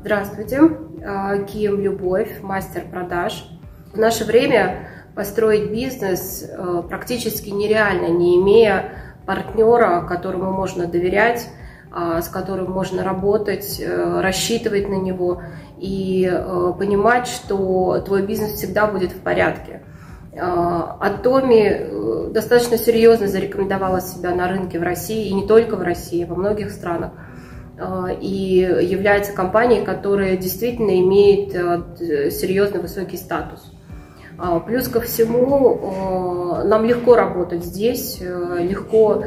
Здравствуйте, Кием Любовь, мастер продаж. В наше время построить бизнес практически нереально, не имея партнера, которому можно доверять, с которым можно работать, рассчитывать на него и понимать, что твой бизнес всегда будет в порядке. Атоми достаточно серьезно зарекомендовала себя на рынке в России, и не только в России, во многих странах. А, и является компанией, которая действительно имеет э, серьезный высокий статус. А, плюс ко всему, нам легко работать здесь, э, легко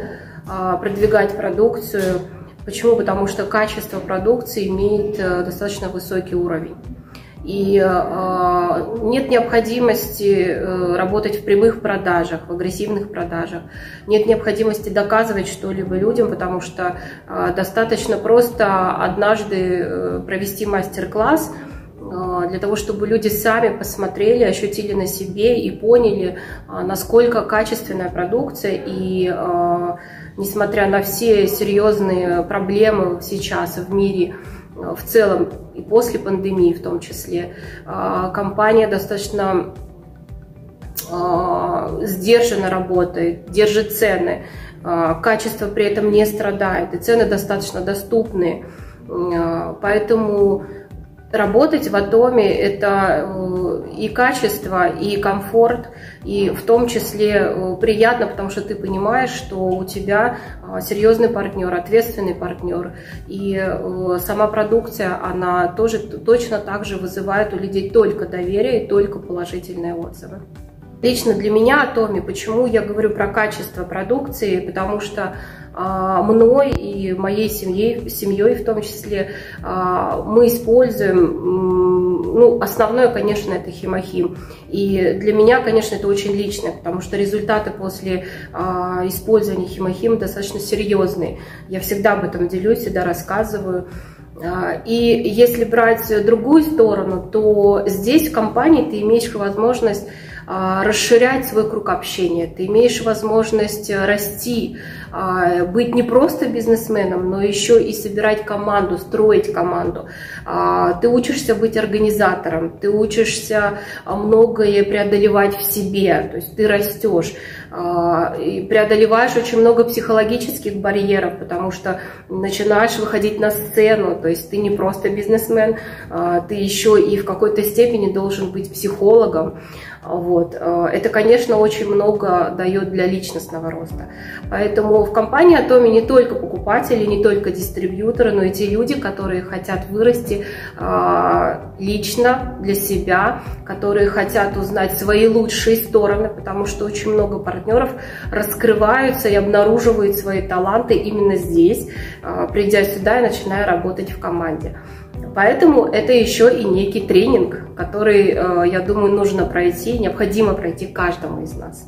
а, продвигать продукцию. Почему? Потому что качество продукции имеет э, достаточно высокий уровень. И э, нет необходимости э, работать в прямых продажах, в агрессивных продажах. Нет необходимости доказывать что-либо людям, потому что э, достаточно просто однажды э, провести мастер-класс для того, чтобы люди сами посмотрели, ощутили на себе и поняли, насколько качественная продукция и несмотря на все серьезные проблемы сейчас в мире, в целом и после пандемии в том числе, а, компания достаточно а, сдержанно работает, держит цены, качество при этом не страдает, и цены достаточно доступные. Поэтому работать в Атоме – это э, и качество, и комфорт, и в том числе э, приятно, потому что ты понимаешь, что у тебя э, серьезный партнер, ответственный партнер, и сама продукция, она тоже точно так же вызывает у людей только доверие и только положительные отзывы. Лично для меня Атоми, почему я говорю про качество продукции, потому что мной и моей семьей, семьей в том числе, а, мы используем, ну, основное, конечно, это химохим. И для меня, конечно, это очень личное, потому что результаты после а, использования химохим достаточно серьезные. Я всегда об этом делюсь, всегда рассказываю. И если брать другую сторону, то здесь в компании ты имеешь возможность а, расширять свой круг общения, ты имеешь возможность э, расти, а, быть не просто бизнесменом, но еще и собирать команду, строить команду. А, ты учишься быть организатором, ты учишься многое преодолевать в себе, то есть ты растешь и преодолеваешь очень много психологических барьеров, потому что начинаешь выходить на сцену, то есть ты не просто бизнесмен, ты еще и в какой-то степени должен быть психологом. Вот. Э, это, конечно, очень много дает для личностного роста. Поэтому в компании Atomi не только покупатели, не только дистрибьюторы, но и те люди, которые хотят вырасти э, лично для себя, которые хотят узнать свои лучшие стороны, потому что очень много партнеров раскрываются и обнаруживают свои таланты именно здесь, э, придя сюда и начиная работать в команде. Поэтому это еще и некий тренинг, который, э, я думаю, нужно пройти, необходимо пройти каждому из нас.